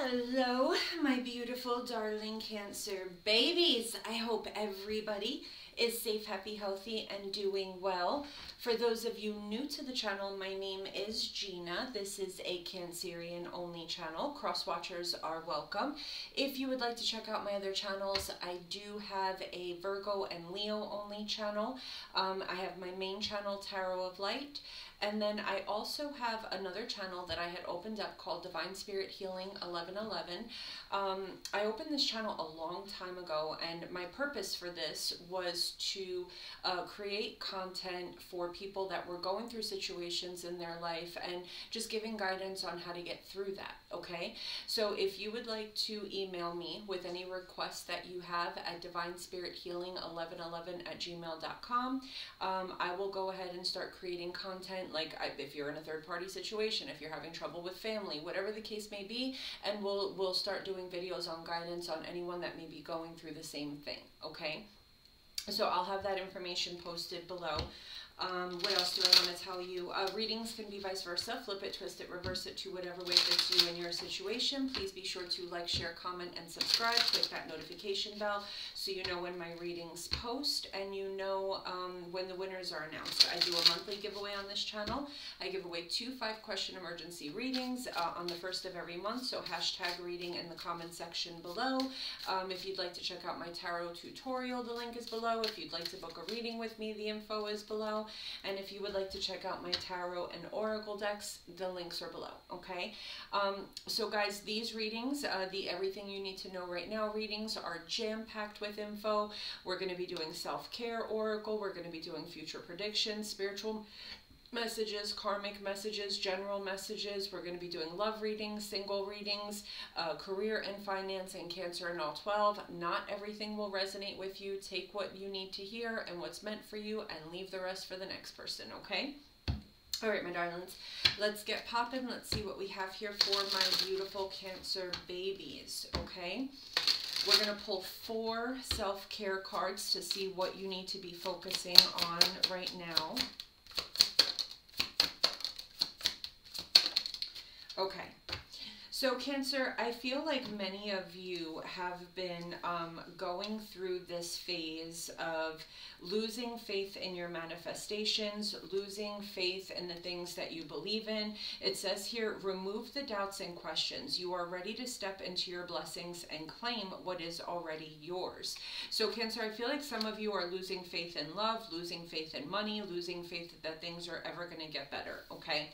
Hello, my beautiful, darling Cancer babies. I hope everybody is safe, happy, healthy, and doing well. For those of you new to the channel, my name is Gina. This is a Cancerian only channel. Cross watchers are welcome. If you would like to check out my other channels, I do have a Virgo and Leo only channel. Um, I have my main channel, Tarot of Light. And then I also have another channel that I had opened up called Divine Spirit Healing 1111. Um, I opened this channel a long time ago, and my purpose for this was to uh, create content for people that were going through situations in their life and just giving guidance on how to get through that. Okay, so if you would like to email me with any requests that you have at divinespirithealing1111 at gmail.com, um, I will go ahead and start creating content like if you're in a third party situation, if you're having trouble with family, whatever the case may be, and we'll we'll start doing videos on guidance on anyone that may be going through the same thing, okay? So I'll have that information posted below. Um, what else do I want to tell you? Uh, readings can be vice versa. Flip it, twist it, reverse it to whatever way fits you in your situation. Please be sure to like, share, comment, and subscribe. Click that notification bell so you know when my readings post and you know um, when the winners are announced. I do a monthly giveaway on this channel. I give away two five question emergency readings uh, on the first of every month. So hashtag reading in the comment section below. Um, if you'd like to check out my tarot tutorial, the link is below. If you'd like to book a reading with me, the info is below. And if you would like to check out my tarot and oracle decks, the links are below, okay? Um, so guys, these readings, uh, the Everything You Need to Know Right Now readings are jam-packed with info. We're going to be doing self-care oracle. We're going to be doing future predictions, spiritual messages, karmic messages, general messages. We're going to be doing love readings, single readings, uh, career and finance, and cancer in all 12. Not everything will resonate with you. Take what you need to hear and what's meant for you and leave the rest for the next person, okay? All right, my darlings, let's get popping. Let's see what we have here for my beautiful Cancer babies, okay? We're going to pull four self-care cards to see what you need to be focusing on right now. Okay. So Cancer, I feel like many of you have been um, going through this phase of losing faith in your manifestations, losing faith in the things that you believe in. It says here, remove the doubts and questions. You are ready to step into your blessings and claim what is already yours. So Cancer, I feel like some of you are losing faith in love, losing faith in money, losing faith that things are ever going to get better, okay?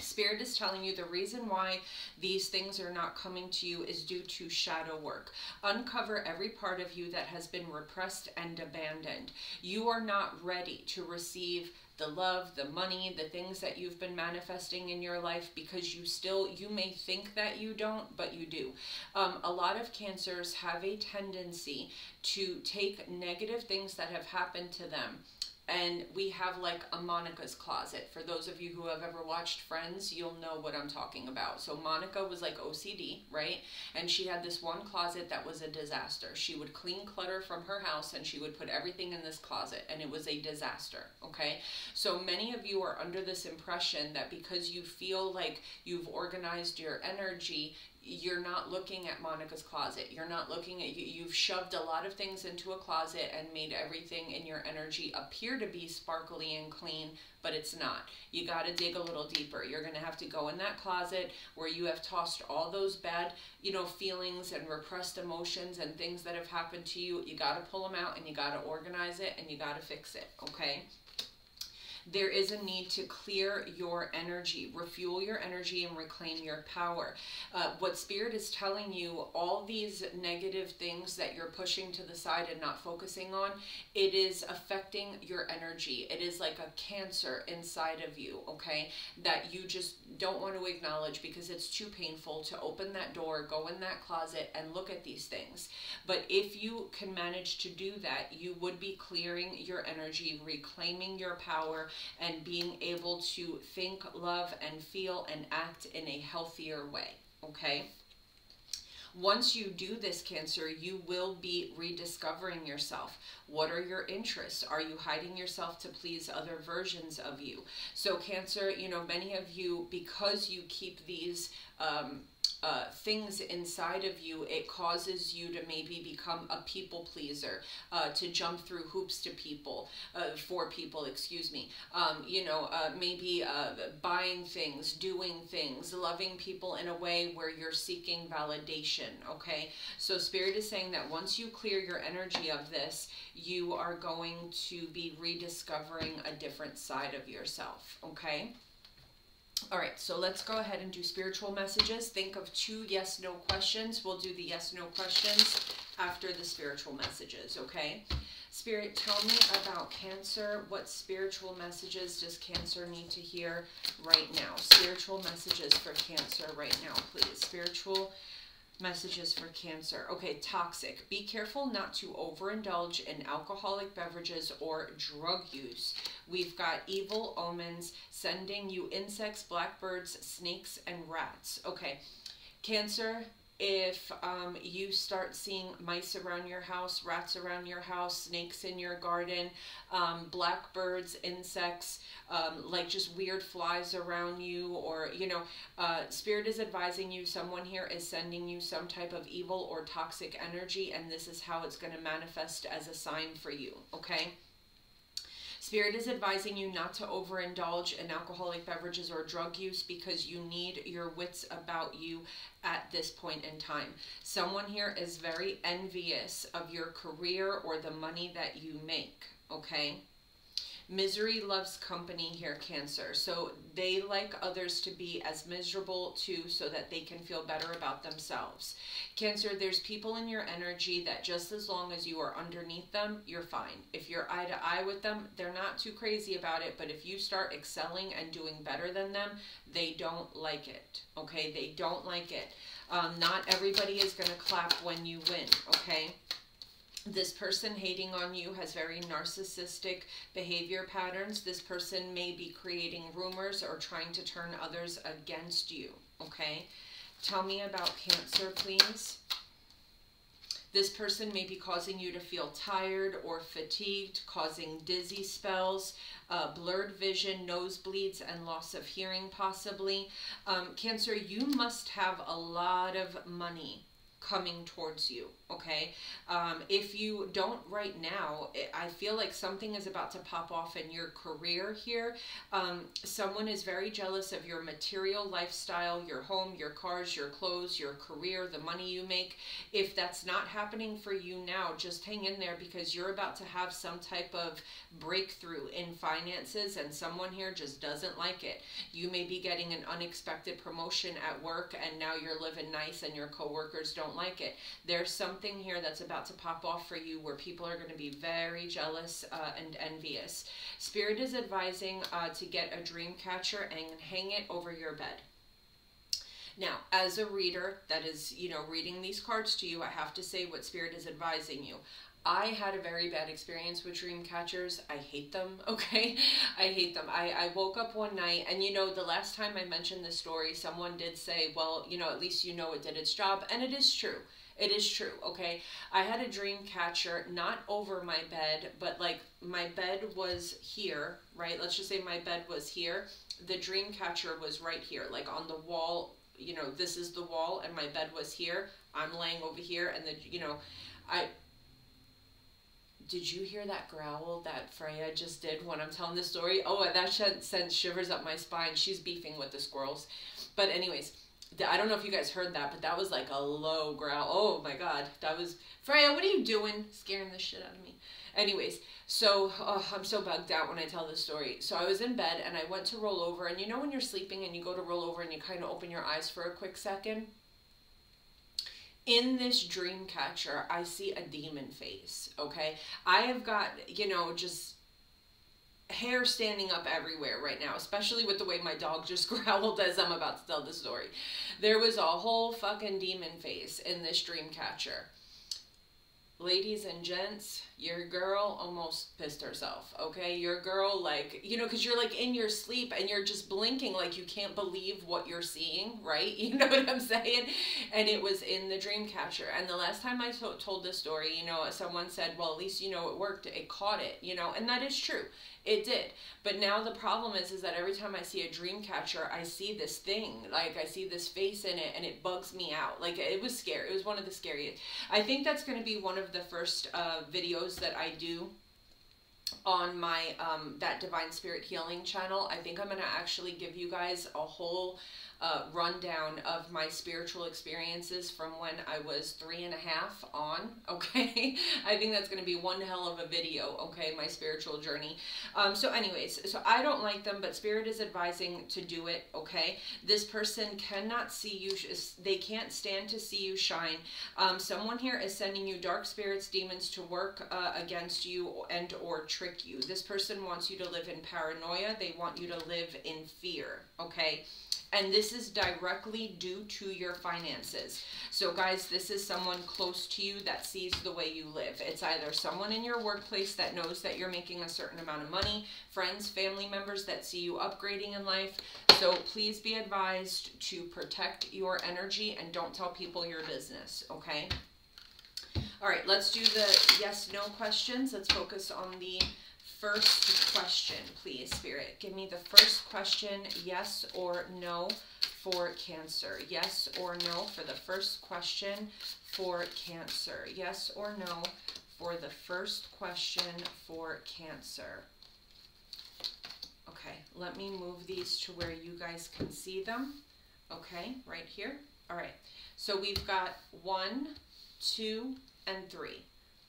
Spirit is telling you the reason why these things are not coming to you is due to shadow work. Uncover every part of you that has been repressed and abandoned. You are not ready to receive the love, the money, the things that you've been manifesting in your life because you still, you may think that you don't, but you do. Um, a lot of cancers have a tendency to take negative things that have happened to them and we have like a Monica's closet. For those of you who have ever watched Friends, you'll know what I'm talking about. So Monica was like OCD, right? And she had this one closet that was a disaster. She would clean clutter from her house and she would put everything in this closet and it was a disaster, okay? So many of you are under this impression that because you feel like you've organized your energy, you're not looking at Monica's closet. You're not looking at you. You've shoved a lot of things into a closet and made everything in your energy appear to be sparkly and clean, but it's not. You got to dig a little deeper. You're going to have to go in that closet where you have tossed all those bad, you know, feelings and repressed emotions and things that have happened to you. You got to pull them out and you got to organize it and you got to fix it, okay? There is a need to clear your energy, refuel your energy, and reclaim your power. Uh, what Spirit is telling you, all these negative things that you're pushing to the side and not focusing on, it is affecting your energy. It is like a cancer inside of you, okay, that you just don't want to acknowledge because it's too painful to open that door, go in that closet, and look at these things. But if you can manage to do that, you would be clearing your energy, reclaiming your power, and being able to think, love, and feel and act in a healthier way. Okay? Once you do this, Cancer, you will be rediscovering yourself. What are your interests? Are you hiding yourself to please other versions of you? So, Cancer, you know, many of you, because you keep these um, uh, things inside of you, it causes you to maybe become a people pleaser, uh, to jump through hoops to people, uh, for people, excuse me. Um, you know, uh, maybe uh, buying things, doing things, loving people in a way where you're seeking validation, okay? So Spirit is saying that once you clear your energy of this, you are going to be rediscovering a different side of yourself, okay? All right, so let's go ahead and do spiritual messages. Think of two yes no questions. We'll do the yes no questions after the spiritual messages, okay? Spirit, tell me about Cancer. What spiritual messages does Cancer need to hear right now? Spiritual messages for Cancer right now, please. Spiritual messages for cancer. Okay, toxic. Be careful not to overindulge in alcoholic beverages or drug use. We've got evil omens sending you insects, blackbirds, snakes, and rats. Okay, cancer, if um, you start seeing mice around your house, rats around your house, snakes in your garden, um, blackbirds, insects, um, like just weird flies around you, or, you know, uh, Spirit is advising you, someone here is sending you some type of evil or toxic energy, and this is how it's going to manifest as a sign for you, okay? Spirit is advising you not to overindulge in alcoholic beverages or drug use because you need your wits about you at this point in time. Someone here is very envious of your career or the money that you make, okay? Misery loves company here, Cancer. So they like others to be as miserable too so that they can feel better about themselves. Cancer, there's people in your energy that just as long as you are underneath them, you're fine. If you're eye to eye with them, they're not too crazy about it. But if you start excelling and doing better than them, they don't like it. Okay? They don't like it. Um, not everybody is going to clap when you win. Okay? This person hating on you has very narcissistic behavior patterns. This person may be creating rumors or trying to turn others against you, okay? Tell me about Cancer, please. This person may be causing you to feel tired or fatigued, causing dizzy spells, uh, blurred vision, nosebleeds, and loss of hearing possibly. Um, cancer, you must have a lot of money coming towards you okay? Um, if you don't right now i feel like something is about to pop off in your career here. Um, someone is very jealous of your material lifestyle your home your cars your clothes your career the money you make. If that's not happening for you now just hang in there because you're about to have some type of breakthrough in finances and someone here just doesn't like it. You may be getting an unexpected promotion at work and now you're living nice and your coworkers don't like it there's something here that's about to pop off for you where people are going to be very jealous uh, and envious. Spirit is advising uh, to get a dream catcher and hang it over your bed. Now, as a reader that is, you know, reading these cards to you, I have to say what Spirit is advising you. I had a very bad experience with dream catchers. I hate them, okay? I hate them. I, I woke up one night, and you know, the last time I mentioned this story, someone did say, well, you know, at least you know it did its job, and it is true. It is true, okay? I had a dream catcher not over my bed, but like my bed was here, right? Let's just say my bed was here. The dream catcher was right here, like on the wall. You know, this is the wall, and my bed was here. I'm laying over here, and the you know, I did you hear that growl that Freya just did when I'm telling this story? Oh, that sent shivers up my spine. She's beefing with the squirrels. But anyways, I don't know if you guys heard that, but that was like a low growl. Oh my god, that was Freya. What are you doing? Scaring the shit out of me. Anyways, so oh, I'm so bugged out when I tell this story. So I was in bed and I went to roll over, and you know when you're sleeping and you go to roll over and you kind of open your eyes for a quick second. In this dream catcher, I see a demon face. Okay, I have got you know just hair standing up everywhere right now, especially with the way my dog just growled as I'm about to tell the story. There was a whole fucking demon face in this dream catcher. Ladies and gents, your girl almost pissed herself, okay? Your girl, like, you know, because you're like in your sleep and you're just blinking like you can't believe what you're seeing, right? You know what I'm saying? And it was in the dream catcher. And the last time I to- told this story, you know, someone said, well, at least you know it worked, it caught it, you know, and that is true It did. But now the problem is is that every time I see a dream catcher, I see this thing. Like I see this face in it and it bugs me out. Like it was scary. It was one of the scariest. I think that's going to be one of the first uh, videos that I do on my um, that divine spirit healing channel i think i'm going to actually give you guys a whole uh, rundown of my spiritual experiences from when I was three and a half on. Okay, I think that's going to be one hell of a video. Okay, my spiritual journey. Um, so, anyways, so I don't like them, but Spirit is advising to do it. Okay, this person cannot see you; they can't stand to see you shine. Um, someone here is sending you dark spirits, demons to work uh, against you and or trick you. This person wants you to live in paranoia. They want you to live in fear. Okay. And this is directly due to your finances. So, guys, this is someone close to you that sees the way you live. It's either someone in your workplace that knows that you're making a certain amount of money, friends, family members that see you upgrading in life. So, please be advised to protect your energy and don't tell people your business, okay? All right, let's do the yes no questions. Let's focus on the first question, please, Spirit. Give me the first question, yes or no, for Cancer. Yes or no for the first question for Cancer. Yes or no for the first question for Cancer. Okay, let me move these to where you guys can see them. Okay, right here. All right, so we've got one, two, and three.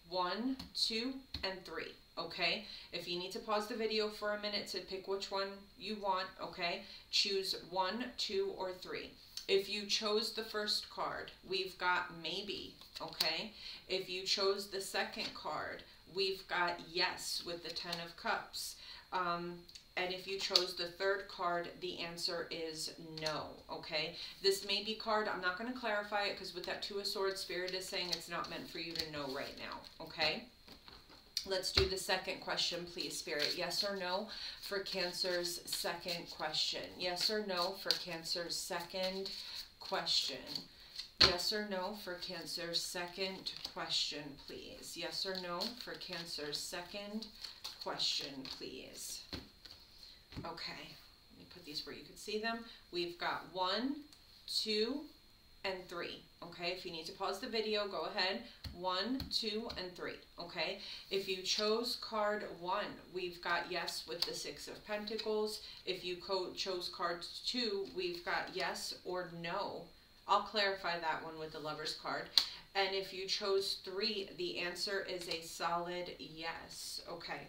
One, two, and three okay? If you need to pause the video for a minute to pick which one you want, okay? Choose one, two, or three. If you chose the first card, we've got maybe, okay? If you chose the second card, we've got yes with the Ten of Cups. Um, and if you chose the third card, the answer is no, okay? This maybe card, I'm not going to clarify it because with that Two of Swords, Spirit is saying it's not meant for you to know right now, okay? Let's do the second question, please, Spirit. Yes or no for Cancer's second question. Yes or no for Cancer's second question. Yes or no for Cancer's second question, please. Yes or no for Cancer's second question, please. Okay, let me put these where you can see them. We've got one, two, and three. Okay, if you need to pause the video, go ahead. One, two, and three. Okay, if you chose card one, we've got yes with the Six of Pentacles. If you chose card two, we've got yes or no. I'll clarify that one with the Lover's card. And if you chose three, the answer is a solid yes. Okay.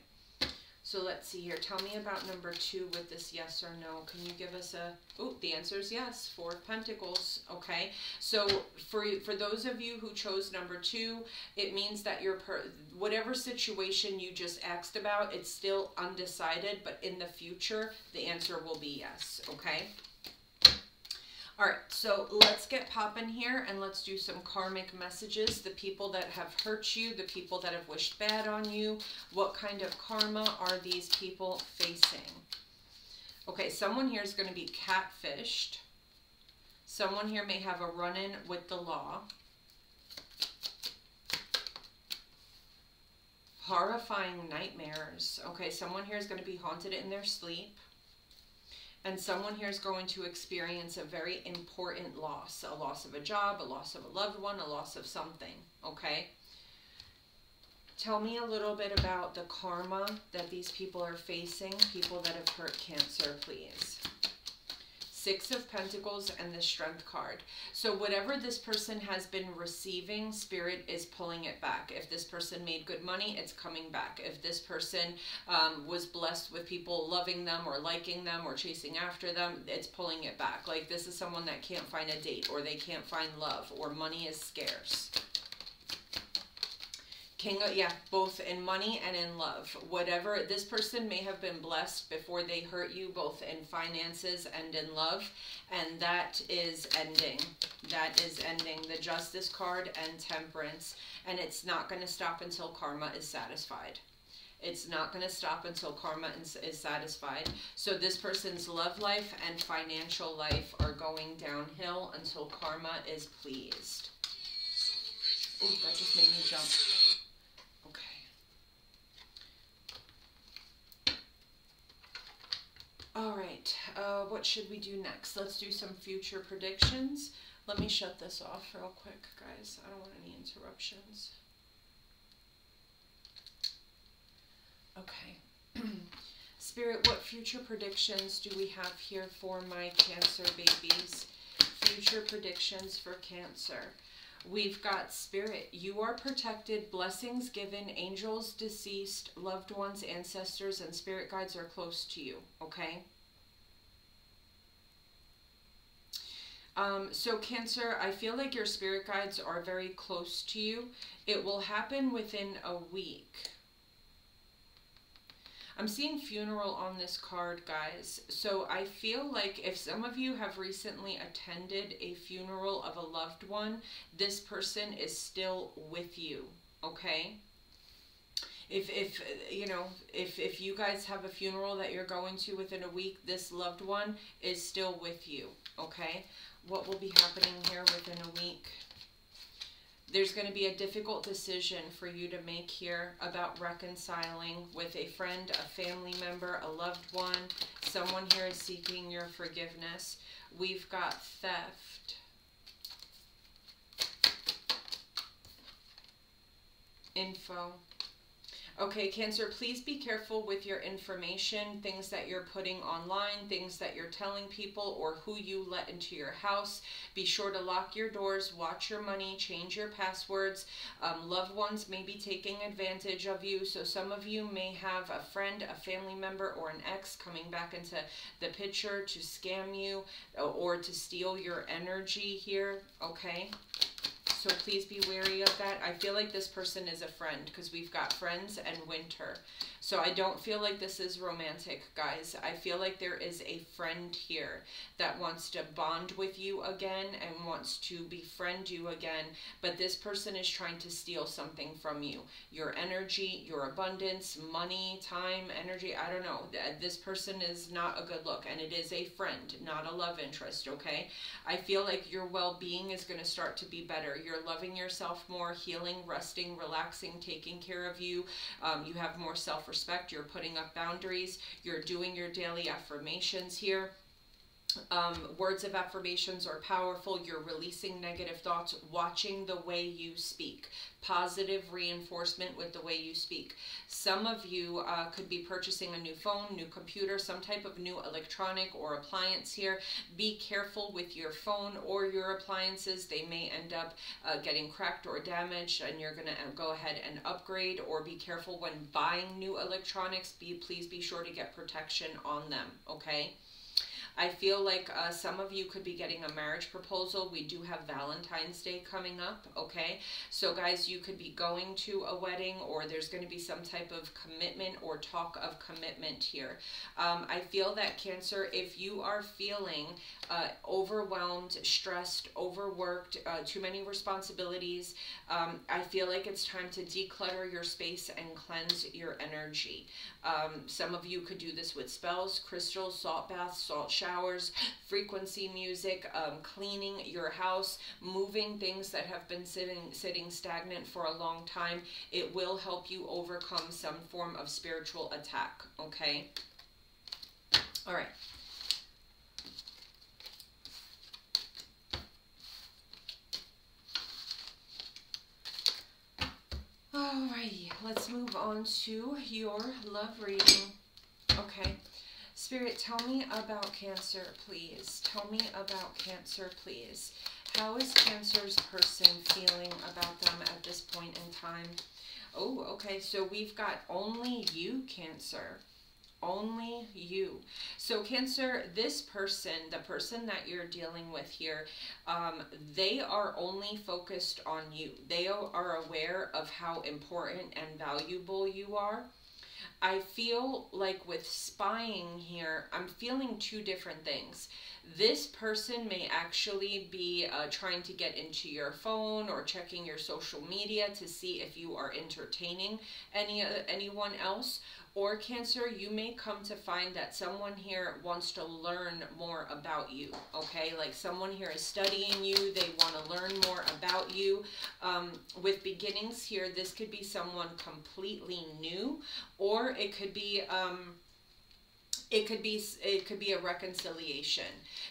So let's see here. Tell me about number two with this yes or no. Can you give us a, oh, the answer is yes, four pentacles. Okay. So for, for those of you who chose number two, it means that your, per, whatever situation you just asked about, it's still undecided, but in the future, the answer will be yes. Okay. All right, so let's get popping here and let's do some karmic messages. The people that have hurt you, the people that have wished bad on you, what kind of karma are these people facing? Okay, someone here is going to be catfished. Someone here may have a run-in with the law. Horrifying nightmares. Okay, someone here is going to be haunted in their sleep and someone here is going to experience a very important loss a loss of a job, a loss of a loved one, a loss of something. Okay? Tell me a little bit about the karma that these people are facing, people that have hurt cancer, please. Six of Pentacles and the Strength card. So whatever this person has been receiving, Spirit is pulling it back. If this person made good money, it's coming back. If this person um, was blessed with people loving them or liking them or chasing after them, it's pulling it back. Like this is someone that can't find a date or they can't find love or money is scarce. King yeah, both in money and in love. Whatever, this person may have been blessed before they hurt you, both in finances and in love. And that is ending. That is ending. The Justice card and Temperance. And it's not going to stop until karma is satisfied. It's not going to stop until karma is, is, satisfied. So this person's love life and financial life are going downhill until karma is pleased. Oh, that just made me jump. All right, uh, what should we do next? Let's do some future predictions. Let me shut this off real quick, guys. I don't want any interruptions. Okay. Spirit, what future predictions do we have here for my Cancer babies? Future predictions for Cancer. We've got Spirit. You are protected, blessings given, angels deceased, loved ones, ancestors, and spirit guides are close to you, okay? Um, so Cancer, I feel like your spirit guides are very close to you. It will happen within a week. I'm seeing funeral on this card, guys. So I feel like if some of you have recently attended a funeral of a loved one, this person is still with you, okay? If, if you know, if, if you guys have a funeral that you're going to within a week, this loved one is still with you, okay? What will be happening here within a week? There's going to be a difficult decision for you to make here about reconciling with a friend, a family member, a loved one. Someone here is seeking your forgiveness. We've got theft. Info. Okay, Cancer, please be careful with your information, things that you're putting online, things that you're telling people, or who you let into your house. Be sure to lock your doors, watch your money, change your passwords. Um, loved ones may be taking advantage of you, so some of you may have a friend, a family member, or an ex coming back into the picture to scam you or to steal your energy here, okay? So please be wary of that. I feel like this person is a friend because we've got friends and winter. So I don't feel like this is romantic, guys. I feel like there is a friend here that wants to bond with you again and wants to befriend you again. But this person is trying to steal something from you. Your energy, your abundance, money, time, energy. I don't know. This person is not a good look. And it is a friend, not a love interest, okay? I feel like your well-being is going to start to be better. You're loving yourself more, healing, resting, relaxing, taking care of you. Um, you have more self-respect respect, you're putting up boundaries, you're doing your daily affirmations here. Um, words of affirmations are powerful. You're releasing negative thoughts, watching the way you speak, positive reinforcement with the way you speak. Some of you uh, could be purchasing a new phone, new computer, some type of new electronic or appliance here. Be careful with your phone or your appliances. They may end up uh, getting cracked or damaged and you're going to uh, go ahead and upgrade or be careful when buying new electronics. Be Please be sure to get protection on them, okay? I feel like uh, some of you could be getting a marriage proposal. We do have Valentine's Day coming up, okay? So guys, you could be going to a wedding or there's going to be some type of commitment or talk of commitment here. Um, I feel that Cancer, if you are feeling uh, overwhelmed, stressed, overworked, uh, too many responsibilities, um, I feel like it's time to declutter your space and cleanse your energy. Um, some of you could do this with spells, crystals, salt baths, salt showers, frequency music, um, cleaning your house, moving things that have been sitting, sitting stagnant for a long time. It will help you overcome some form of spiritual attack, okay? All right. Alrighty, let's move on to your love reading. Okay. Spirit, tell me about Cancer, please. Tell me about Cancer, please. How is Cancer's person feeling about them at this point in time? Oh, okay. So we've got only you, Cancer only you. So Cancer, this person, the person that you're dealing with here, um, they are only focused on you. They are aware of how important and valuable you are. I feel like with spying here, I'm feeling two different things. This person may actually be uh, trying to get into your phone or checking your social media to see if you are entertaining any uh, anyone else or Cancer, you may come to find that someone here wants to learn more about you, okay? Like someone here is studying you, they want to learn more about you. Um, with beginnings here, this could be someone completely new, or it could be... Um, it could be it could be a reconciliation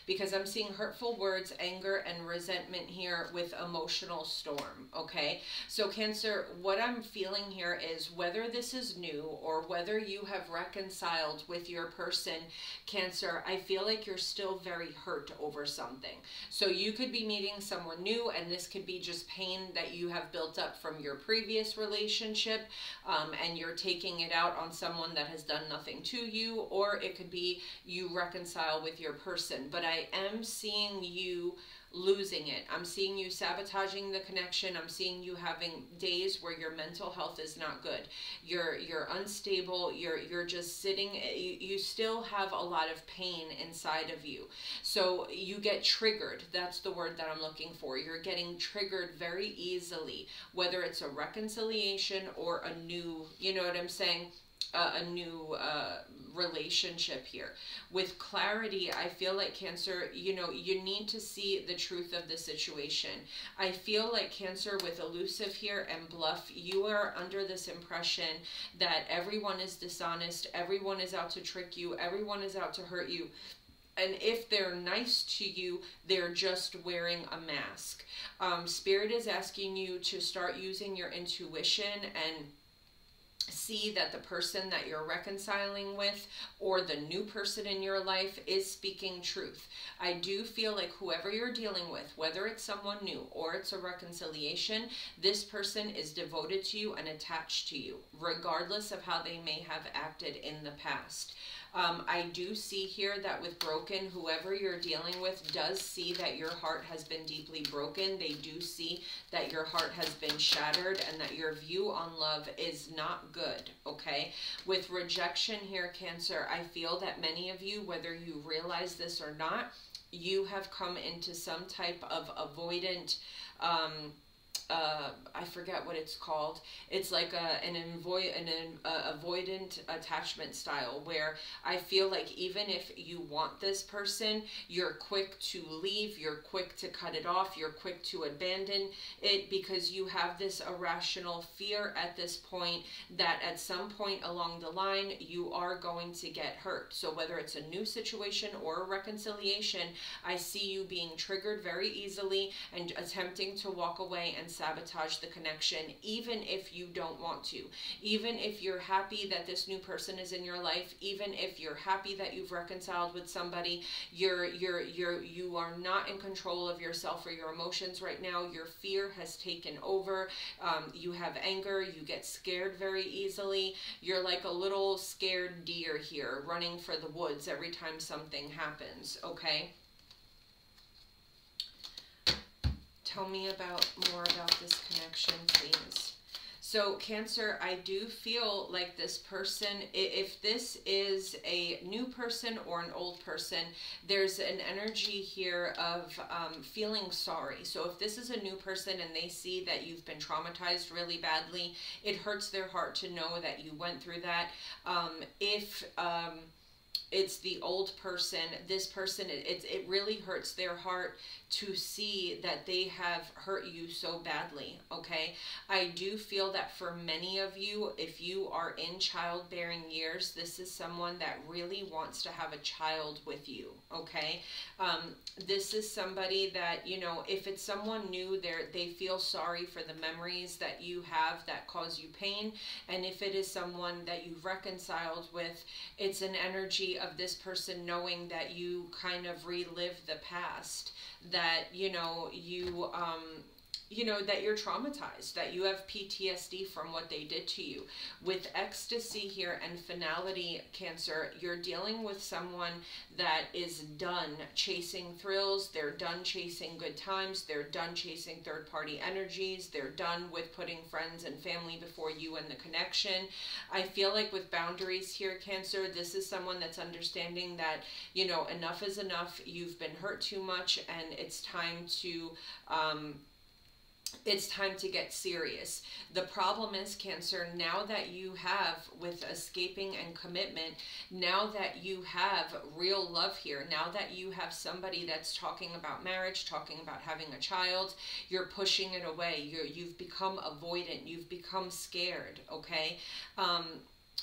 because i'm seeing hurtful words anger and resentment here with emotional storm okay so cancer what i'm feeling here is whether this is new or whether you have reconciled with your person cancer i feel like you're still very hurt over something so you could be meeting someone new and this could be just pain that you have built up from your previous relationship um, and you're taking it out on someone that has done nothing to you or it could be you reconcile with your person. But I am seeing you losing it. I'm seeing you sabotaging the connection. I'm seeing you having days where your mental health is not good. You're you're unstable. You're you're just sitting you, you still have a lot of pain inside of you. So you get triggered. That's the word that I'm looking for. You're getting triggered very easily, whether it's a reconciliation or a new, you know what I'm saying? Uh, a new uh, relationship here. With clarity, I feel like Cancer, you know, you need to see the truth of the situation. I feel like Cancer with elusive here and bluff, you are under this impression that everyone is dishonest, everyone is out to trick you, everyone is out to hurt you and if they're nice to you, they're just wearing a mask. Um, Spirit is asking you to start using your intuition and see that the person that you're reconciling with or the new person in your life is speaking truth. I do feel like whoever you're dealing with, whether it's someone new or it's a reconciliation, this person is devoted to you and attached to you, regardless of how they may have acted in the past. Um, I do see here that with broken, whoever you're dealing with does see that your heart has been deeply broken. They do see that your heart has been shattered and that your view on love is not good, okay? With rejection here, Cancer, I feel that many of you, whether you realize this or not, you have come into some type of avoidant um, uh, I forget what it's called. It's like a, an, avoid, an uh, avoidant attachment style where I feel like even if you want this person, you're quick to leave, you're quick to cut it off, you're quick to abandon it because you have this irrational fear at this point that at some point along the line you are going to get hurt. So whether it's a new situation or a reconciliation, I see you being triggered very easily and attempting to walk away and sabotage the connection, even if you don't want to. Even if you're happy that this new person is in your life, even if you're happy that you've reconciled with somebody, you're you're you're you are not in control of yourself or your emotions right now. Your fear has taken over. Um, you have anger. You get scared very easily. You're like a little scared deer here, running for the woods every time something happens. Okay. Tell me about more about this connection, please. So Cancer, I do feel like this person, if this is a new person or an old person, there's an energy here of um, feeling sorry. So if this is a new person and they see that you've been traumatized really badly, it hurts their heart to know that you went through that. Um, if... Um, it's the old person this person it, it, it really hurts their heart to see that they have hurt you so badly okay? I do feel that for many of you if you are in childbearing years this is someone that really wants to have a child with you okay? Um, this is somebody that you know if it's someone new they they feel sorry for the memories that you have that cause you pain. And if it is someone that you've reconciled with it's an energy of this person knowing that you kind of relive the past that you know you um you know that you're traumatized that you have PTSD from what they did to you. With ecstasy here and finality cancer you're dealing with someone that is done chasing thrills they're done chasing good times they're done chasing third party energies they're done with putting friends and family before you and the connection. I feel like with boundaries here cancer this is someone that's understanding that you know enough is enough you've been hurt too much and it's time to um it's time to get serious. The problem is, Cancer, now that you have, with escaping and commitment, now that you have real love here, now that you have somebody that's talking about marriage, talking about having a child, you're pushing it away. You're, you've become avoidant. You've become scared, okay? Um,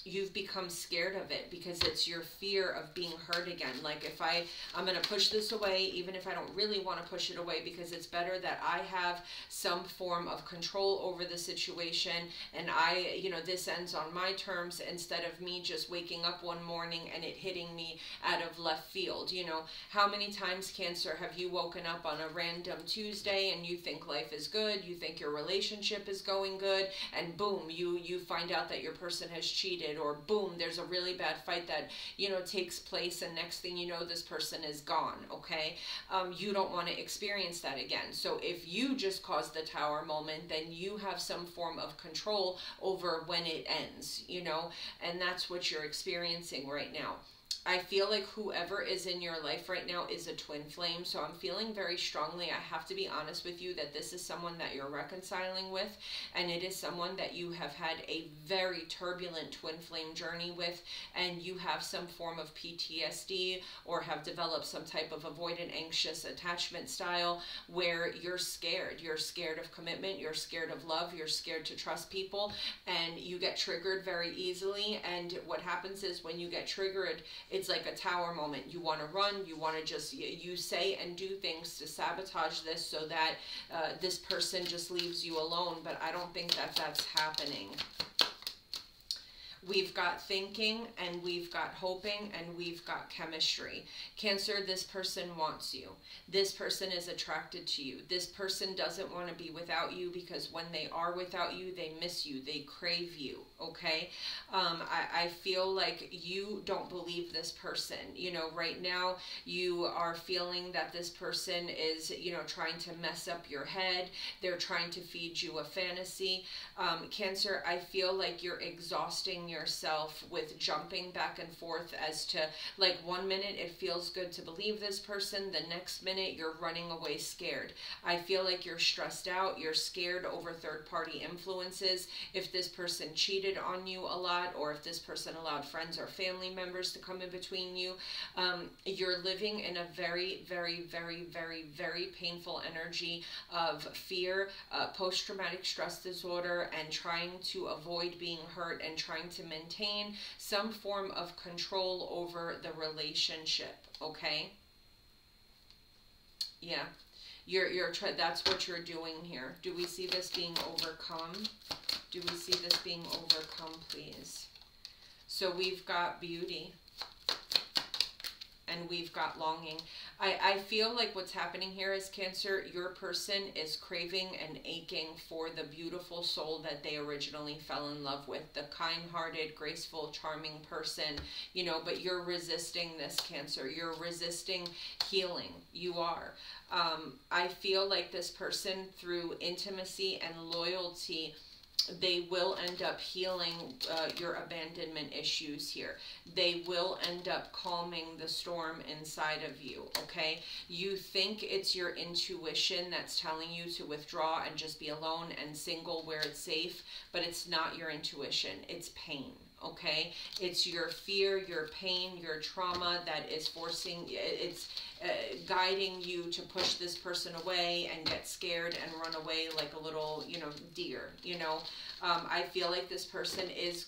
you've become scared of it because it's your fear of being hurt again. Like if i i'm going to push this away even if i don't really want to push it away because it's better that i have some form of control over the situation and i you know this ends on my terms instead of me just waking up one morning and it hitting me out of left field you know? How many times cancer have you woken up on a random tuesday and you think life is good you think your relationship is going good and boom you you find out that your person has cheated or boom there's a really bad fight that you know takes place and next thing you know this person is gone okay? Um, you don't want to experience that again. So if you just cause the tower moment then you have some form of control over when it ends you know? And that's what you're experiencing right now I feel like whoever is in your life right now is a twin flame. So I'm feeling very strongly, I have to be honest with you, that this is someone that you're reconciling with. And it is someone that you have had a very turbulent twin flame journey with. And you have some form of PTSD or have developed some type of avoidant anxious attachment style where you're scared. You're scared of commitment. You're scared of love. You're scared to trust people. And you get triggered very easily. And what happens is when you get triggered, it's like a tower moment. You want to run, you want to just, you say and do things to sabotage this so that uh, this person just leaves you alone. But I don't think that that's happening. We've got thinking and we've got hoping and we've got chemistry. Cancer, this person wants you. This person is attracted to you. This person doesn't want to be without you because when they are without you, they miss you. They crave you. Okay. Um, I, I feel like you don't believe this person. You know, right now you are feeling that this person is, you know, trying to mess up your head. They're trying to feed you a fantasy. Um, cancer, I feel like you're exhausting yourself with jumping back and forth as to like one minute it feels good to believe this person, the next minute you're running away scared. I feel like you're stressed out, you're scared over third party influences. If this person cheated on you a lot or if this person allowed friends or family members to come in between you, um, you're living in a very, very, very, very, very painful energy of fear, uh, post traumatic stress disorder, and trying to avoid being hurt and trying to maintain some form of control over the relationship, okay? Yeah. You're, you're that's what you're doing here. Do we see this being overcome? Do we see this being overcome, please? So we've got beauty and we've got longing. I, I feel like what's happening here is Cancer, your person is craving and aching for the beautiful soul that they originally fell in love with, the kind-hearted, graceful, charming person, you know, but you're resisting this Cancer. You're resisting healing. You are. Um, I feel like this person, through intimacy and loyalty, they will end up healing uh, your abandonment issues here. They will end up calming the storm inside of you, okay? You think it's your intuition that's telling you to withdraw and just be alone and single where it's safe, but it's not your intuition. It's pain okay? It's your fear your pain your trauma that is forcing it's uh, guiding you to push this person away and get scared and run away like a little you know deer you know? Um, i feel like this person is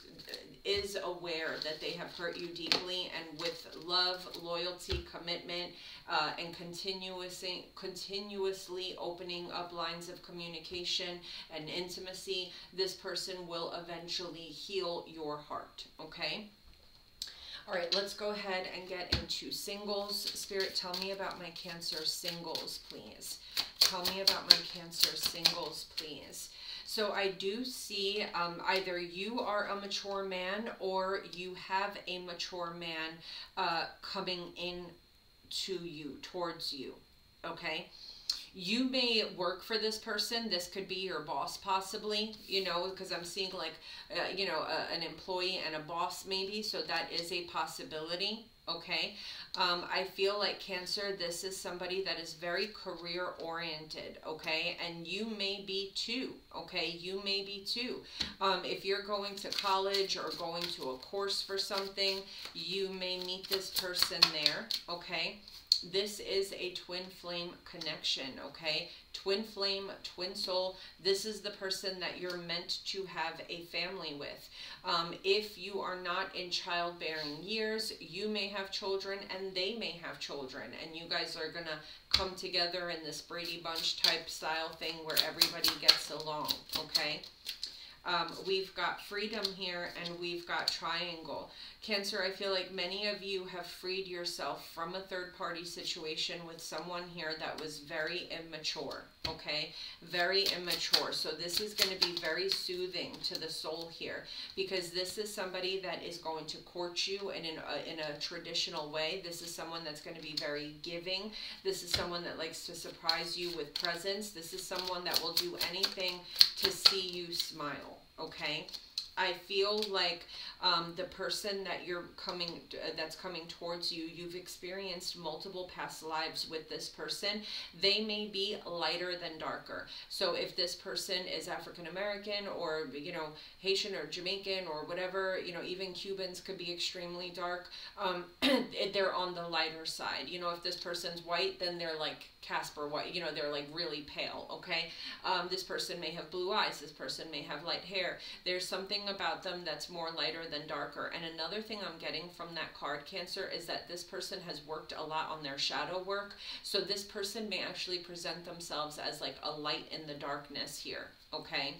is aware that they have hurt you deeply and with love loyalty commitment uh, and continuously continuously opening up lines of communication and intimacy this person will eventually heal your heart okay all right, let's go ahead and get into singles. Spirit, tell me about my Cancer singles, please. Tell me about my Cancer singles, please. So I do see um, either you are a mature man or you have a mature man uh, coming in to you, towards you, okay? you may work for this person. This could be your boss, possibly, you know, because I'm seeing like, uh, you know, uh, an employee and a boss, maybe. So that is a possibility. Okay. Um, I feel like Cancer, this is somebody that is very career oriented. Okay. And you may be too. Okay. You may be too. Um, if you're going to college or going to a course for something, you may meet this person there. Okay this is a twin flame connection, okay? Twin flame, twin soul. This is the person that you're meant to have a family with. Um, if you are not in childbearing years, you may have children and they may have children, and you guys are going to come together in this Brady Bunch type style thing where everybody gets along, okay? Um, we've got freedom here and we've got triangle. Cancer, I feel like many of you have freed yourself from a third party situation with someone here that was very immature, okay? Very immature. So this is going to be very soothing to the soul here because this is somebody that is going to court you in, an, uh, in a traditional way. This is someone that's going to be very giving. This is someone that likes to surprise you with presents. This is someone that will do anything to see you smile, okay? I feel like um, the person that you're coming, uh, that's coming towards you, you've experienced multiple past lives with this person. They may be lighter than darker. So if this person is African American or, you know, Haitian or Jamaican or whatever, you know, even Cubans could be extremely dark. Um, they're on the lighter side. You know, if this person's white, then they're like Casper white, you know, they're like really pale, okay? Um, this person may have blue eyes, this person may have light hair. There's something about them that's more lighter than darker. And another thing I'm getting from that card, Cancer, is that this person has worked a lot on their shadow work. So this person may actually present themselves as like a light in the darkness here, okay?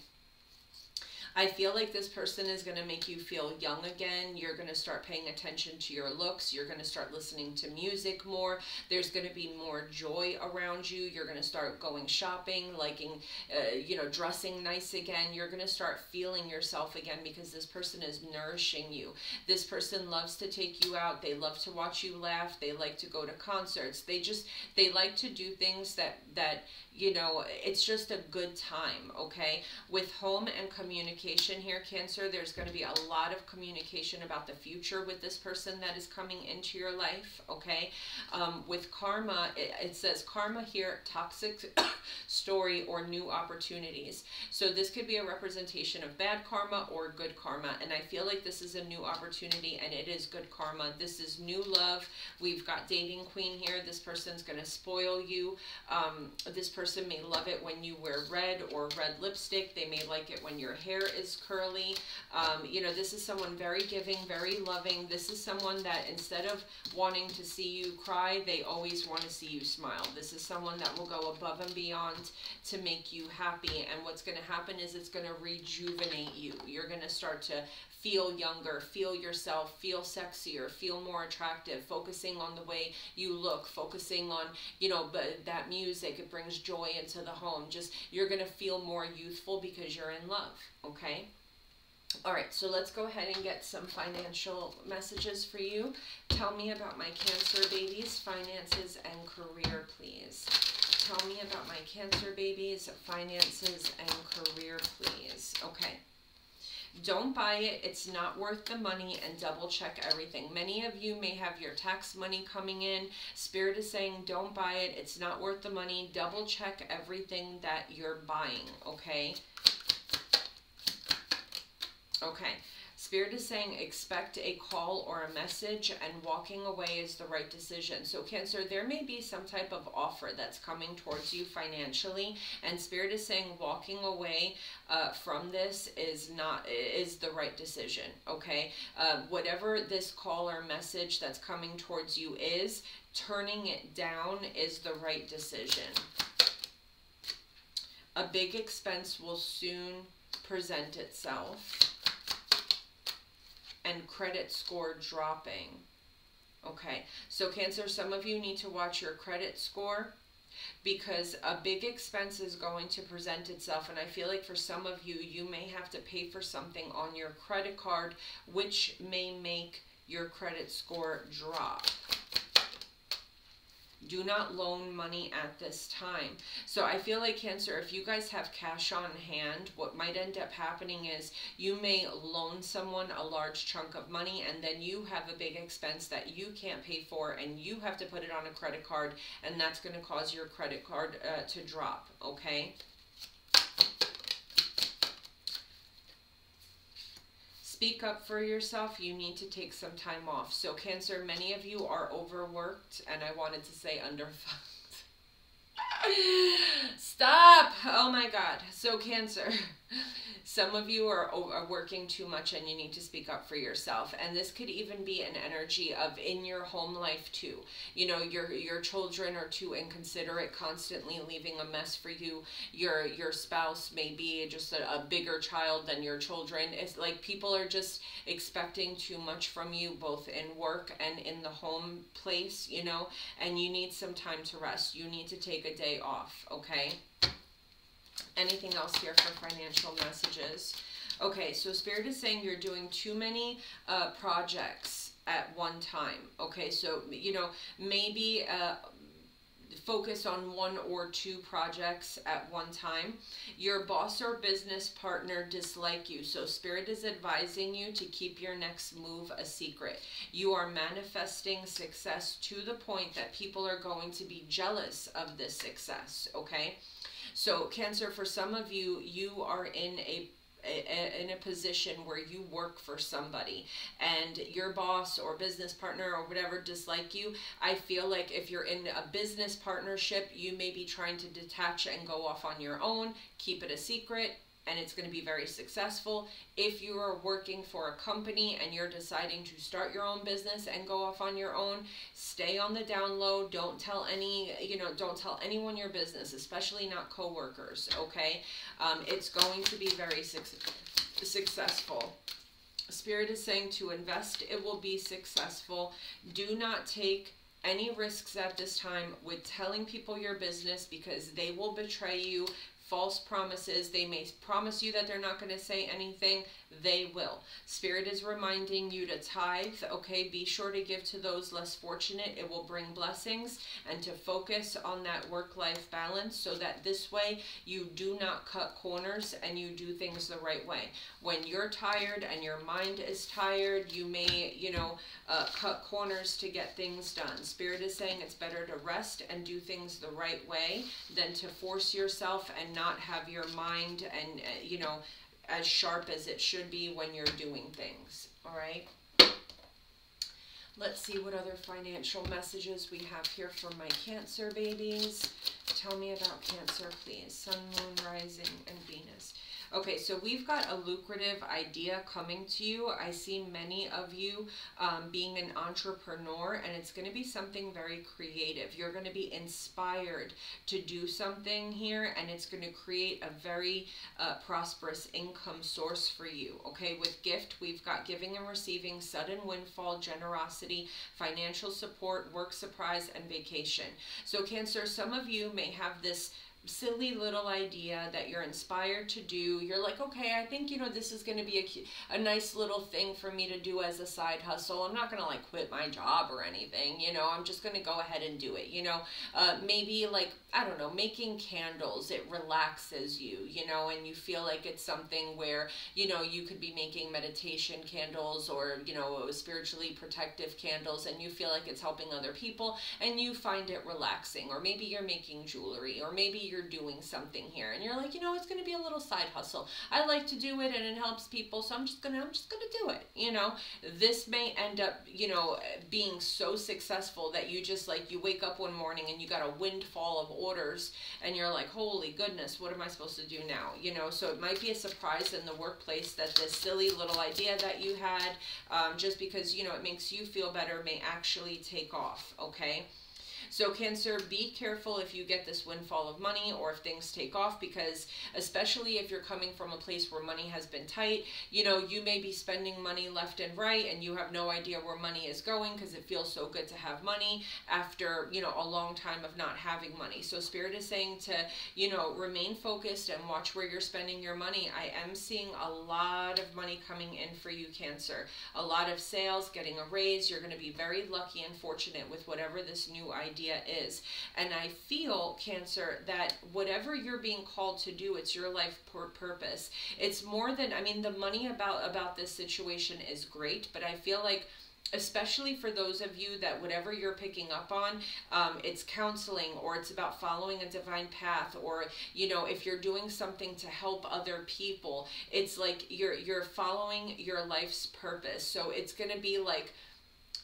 I feel like this person is going to make you feel young again. You're going to start paying attention to your looks. You're going to start listening to music more. There's going to be more joy around you. You're going to start going shopping, liking, uh, you know, dressing nice again. You're going to start feeling yourself again because this person is nourishing you. This person loves to take you out. They love to watch you laugh. They like to go to concerts. They just, they like to do things that, that, you know, it's just a good time, okay? With home and communication here, Cancer, there's going to be a lot of communication about the future with this person that is coming into your life, okay? Um, with karma, it, it says karma here, toxic story or new opportunities. So this could be a representation of bad karma or good karma, and I feel like this is a new opportunity and it is good karma. This is new love. We've got dating queen here. This person's going to spoil you. Um, this person may love it when you wear red or red lipstick. They may like it when your hair is curly. Um, you know, this is someone very giving, very loving. This is someone that instead of wanting to see you cry, they always want to see you smile. This is someone that will go above and beyond to make you happy. And what's going to happen is it's going to rejuvenate you. You're going to start to feel younger, feel yourself, feel sexier, feel more attractive, focusing on the way you look, focusing on, you know, but that music, it brings joy into the home. Just, you're going to feel more youthful because you're in love, okay? All right, so let's go ahead and get some financial messages for you. Tell me about my Cancer babies, finances, and career, please. Tell me about my Cancer babies, finances, and career, please. Okay. Don't buy it. It's not worth the money and double check everything. Many of you may have your tax money coming in. Spirit is saying don't buy it. It's not worth the money. Double check everything that you're buying, okay? Okay. Spirit is saying expect a call or a message and walking away is the right decision. So Cancer, there may be some type of offer that's coming towards you financially and Spirit is saying walking away uh, from this is not is the right decision, okay? Uh, whatever this call or message that's coming towards you is, turning it down is the right decision. A big expense will soon present itself and credit score dropping. Okay, so Cancer, some of you need to watch your credit score because a big expense is going to present itself and I feel like for some of you, you may have to pay for something on your credit card which may make your credit score drop do not loan money at this time. So I feel like Cancer, if you guys have cash on hand, what might end up happening is you may loan someone a large chunk of money and then you have a big expense that you can't pay for and you have to put it on a credit card and that's going to cause your credit card uh, to drop, okay? Speak up for yourself. You need to take some time off. So, Cancer, many of you are overworked, and I wanted to say underfucked. Stop! Oh my God. So, Cancer. Some of you are, are working too much and you need to speak up for yourself. And this could even be an energy of in your home life too. You know, your your children are too inconsiderate, constantly leaving a mess for you. Your your spouse may be just a, a bigger child than your children. It's like people are just expecting too much from you, both in work and in the home place, you know, and you need some time to rest. You need to take a day off, okay? Anything else here for financial messages? Okay, so Spirit is saying you're doing too many uh, projects at one time. Okay, so, you know, maybe uh, focus on one or two projects at one time. Your boss or business partner dislike you, so Spirit is advising you to keep your next move a secret. You are manifesting success to the point that people are going to be jealous of this success, okay? So, Cancer, for some of you, you are in a in a position where you work for somebody. And your boss or business partner or whatever dislike you i feel like if you're in a business partnership you may be trying to detach and go off on your own keep it a secret and it's going to be very successful. If you are working for a company and you're deciding to start your own business and go off on your own, stay on the down low. Don't tell any, you know, don't tell anyone your business, especially not coworkers, okay? Um, it's going to be very su successful. Spirit is saying to invest, it will be successful. Do not take any risks at this time with telling people your business because they will betray you false promises. They may promise you that they're not going to say anything they will. Spirit is reminding you to tithe, okay? Be sure to give to those less fortunate. It will bring blessings and to focus on that work-life balance so that this way you do not cut corners and you do things the right way. When you're tired and your mind is tired, you may, you know, uh, cut corners to get things done. Spirit is saying it's better to rest and do things the right way than to force yourself and not have your mind and, uh, you know, as sharp as it should be when you're doing things. All right. Let's see what other financial messages we have here for my Cancer babies. Tell me about Cancer, please. Sun, Moon, Rising, and Venus. Okay, so we've got a lucrative idea coming to you. I see many of you um, being an entrepreneur, and it's going to be something very creative. You're going to be inspired to do something here, and it's going to create a very uh, prosperous income source for you. Okay, with gift, we've got giving and receiving, sudden windfall, generosity, financial support, work surprise, and vacation. So, Cancer, some of you may have this silly little idea that you're inspired to do. You're like, okay, I think, you know, this is going to be a, a nice little thing for me to do as a side hustle. I'm not going to like quit my job or anything, you know, I'm just going to go ahead and do it, you know. Uh, maybe like, I don't know, making candles, it relaxes you, you know, and you feel like it's something where, you know, you could be making meditation candles or, you know, spiritually protective candles and you feel like it's helping other people and you find it relaxing. Or maybe you're making jewelry or maybe you're you're doing something here. And you're like you know it's going to be a little side hustle. I like to do it and it helps people so i'm just gonna i'm just gonna do it you know? This may end up you know being so successful that you just like you wake up one morning and you got a windfall of orders and you're like holy goodness what am i supposed to do now? You know so it might be a surprise in the workplace that this silly little idea that you had um, just because you know it makes you feel better may actually take off okay so Cancer, be careful if you get this windfall of money or if things take off because especially if you're coming from a place where money has been tight, you know, you may be spending money left and right and you have no idea where money is going because it feels so good to have money after, you know, a long time of not having money. So Spirit is saying to, you know, remain focused and watch where you're spending your money. I am seeing a lot of money coming in for you, Cancer. A lot of sales, getting a raise. You're going to be very lucky and fortunate with whatever this new idea idea is. And I feel, Cancer, that whatever you're being called to do, it's your life purpose. It's more than, I mean, the money about, about this situation is great, but I feel like especially for those of you that whatever you're picking up on, um, it's counseling or it's about following a divine path, or you know, if you're doing something to help other people, it's like you're you're following your life's purpose. So it's gonna be like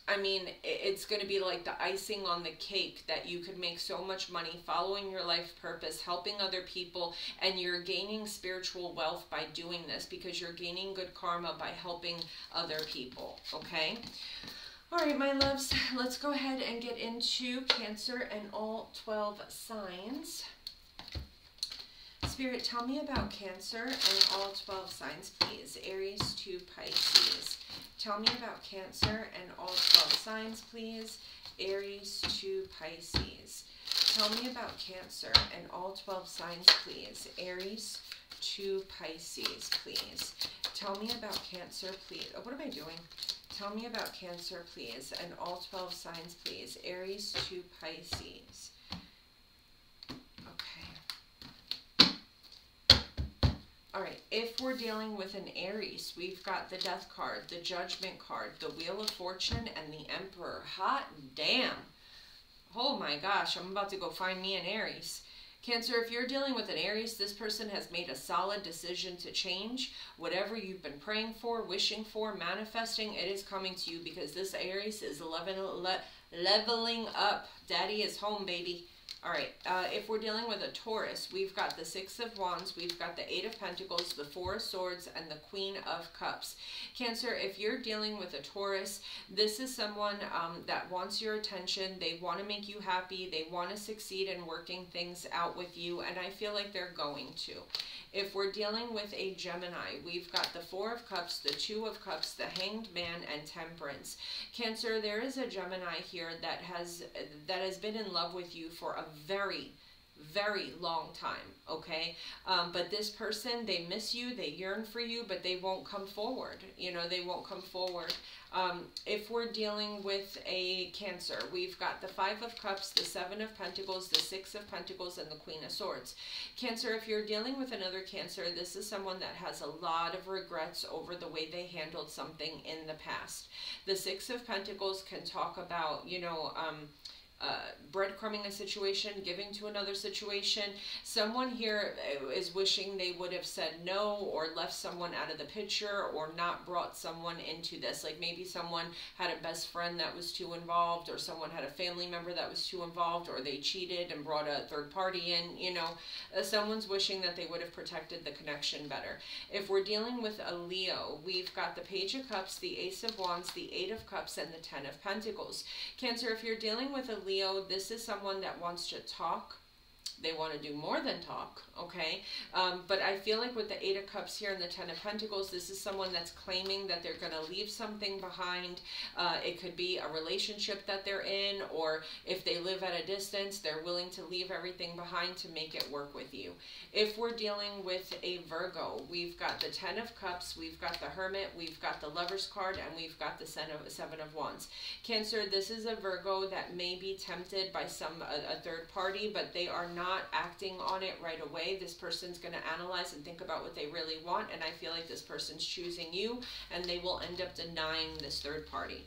I mean, it's going to be like the icing on the cake that you could make so much money following your life purpose, helping other people, and you're gaining spiritual wealth by doing this because you're gaining good karma by helping other people. Okay? All right, my loves, let's go ahead and get into Cancer and all 12 signs. Spirit, tell me about Cancer and all 12 signs, please. Aries to Pisces. Tell me about Cancer and all 12 signs, please. Aries to Pisces. Tell me about Cancer and all 12 signs, please. Aries to Pisces, please. Tell me about Cancer, please. Oh, what am I doing? Tell me about Cancer, please, and all 12 signs, please. Aries to Pisces. All right, if we're dealing with an Aries, we've got the Death card, the Judgment card, the Wheel of Fortune, and the Emperor. Hot damn. Oh my gosh, I'm about to go find me an Aries. Cancer, if you're dealing with an Aries, this person has made a solid decision to change. Whatever you've been praying for, wishing for, manifesting, it is coming to you because this Aries is leveling up. Daddy is home, baby. All right, uh, if we're dealing with a Taurus, we've got the Six of Wands, we've got the Eight of Pentacles, the Four of Swords, and the Queen of Cups. Cancer, if you're dealing with a Taurus, this is someone um, that wants your attention. They want to make you happy. They want to succeed in working things out with you, and I feel like they're going to. If we're dealing with a Gemini, we've got the Four of Cups, the Two of Cups, the Hanged Man, and Temperance. Cancer, there is a Gemini here that has that has been in love with you for a very very long time okay? Um, but this person they miss you they yearn for you but they won't come forward you know they won't come forward. Um, if we're dealing with a cancer we've got the five of cups the seven of pentacles the six of pentacles and the queen of swords. Cancer if you're dealing with another cancer this is someone that has a lot of regrets over the way they handled something in the past. The six of pentacles can talk about you know um, uh, breadcrumbing a situation, giving to another situation. Someone here uh, wishing they would have said no or left someone out of the picture or not brought someone into this. Like maybe someone had a best friend that was too involved or someone had a family member that was too involved or they cheated and brought a third party in, you know. Uh, someone's wishing that they would have protected the connection better. If we're dealing with a Leo, we've got the Page of Cups, the Ace of Wands, the Eight of Cups, and the Ten of Pentacles. Cancer, if you're dealing with a Leo, Leo, this is someone that wants to talk they want to do more than talk, okay? Um, but I feel like with the Eight of Cups here and the Ten of Pentacles, this is someone that's claiming that they're going to leave something behind. Uh, it could be a relationship that they're in, or if they live at a distance, they're willing to leave everything behind to make it work with you. If we're dealing with a Virgo, we've got the Ten of Cups, we've got the Hermit, we've got the Lover's card, and we've got the Seven of, Wands. Cancer, this is a Virgo that may be tempted by some a, a third party, but they are not acting on it right away, this person's going to analyze and think about what they really want. And I feel like this person's choosing you and they will end up denying this third party.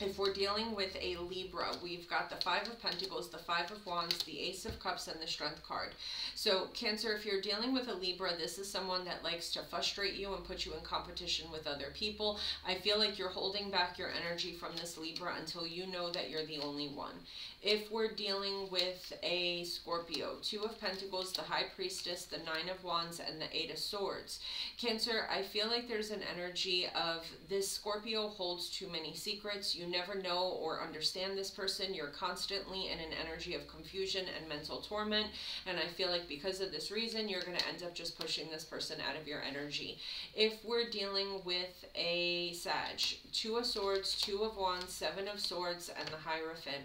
If we're dealing with a Libra, we've got the Five of Pentacles, the Five of Wands, the Ace of Cups, and the Strength card. So Cancer, if you're dealing with a Libra, this is someone that likes to frustrate you and put you in competition with other people. I feel like you're holding back your energy from this Libra until you know that you're the only one. If we're dealing with a Scorpio, Two of Pentacles, the High Priestess, the Nine of Wands, and the Eight of Swords. Cancer, I feel like there's an energy of this Scorpio holds too many secrets. You never know or understand this person. You're constantly in an energy of confusion and mental torment. And I feel like because of this reason, you're going to end up just pushing this person out of your energy. If we're dealing with a Sag, Two of Swords, Two of Wands, Seven of Swords, and the Hierophant.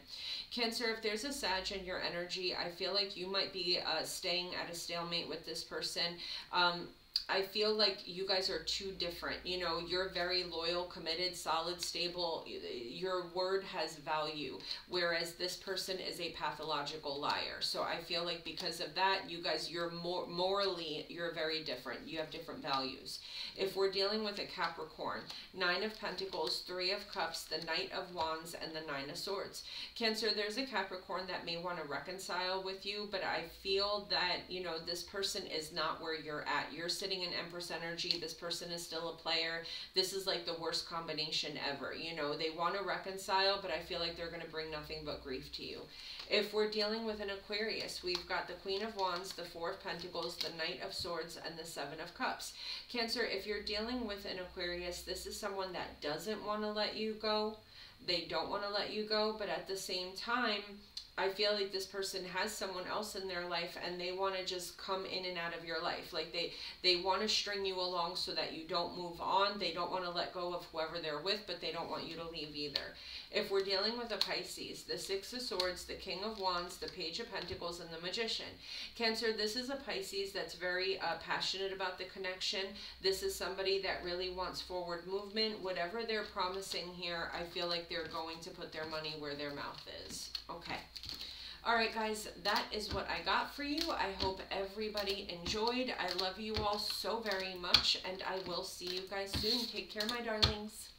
Cancer, if there's a Sag in your energy, I feel like you might be uh, staying at a stalemate with this person. Um, I feel like you guys are too different. You know, you're very loyal, committed, solid, stable. Your word has value, whereas this person is a pathological liar. So I feel like because of that, you guys, you're more morally, you're very different. You have different values. If we're dealing with a Capricorn, Nine of Pentacles, Three of Cups, the Knight of Wands, and the Nine of Swords. Cancer, there's a Capricorn that may want to reconcile with you, but I feel that, you know, this person is not where you're at. You're sitting in Empress energy. This person is still a player. This is like the worst combination ever. You know, they want to reconcile, but I feel like they're going to bring nothing but grief to you. If we're dealing with an Aquarius, we've got the Queen of Wands, the Four of Pentacles, the Knight of Swords, and the Seven of Cups. Cancer, if you're dealing with an Aquarius, this is someone that doesn't want to let you go. They don't want to let you go, but at the same time, I feel like this person has someone else in their life and they want to just come in and out of your life. Like they they want to string you along so that you don't move on. They don't want to let go of whoever they're with, but they don't want you to leave either. If we're dealing with a Pisces, the Six of Swords, the King of Wands, the Page of Pentacles, and the Magician. Cancer, this is a Pisces that's very uh, passionate about the connection. This is somebody that really wants forward movement. Whatever they're promising here, I feel like they're going to put their money where their mouth is. Okay. All right, guys, that is what I got for you. I hope everybody enjoyed. I love you all so very much, and I will see you guys soon. Take care, my darlings.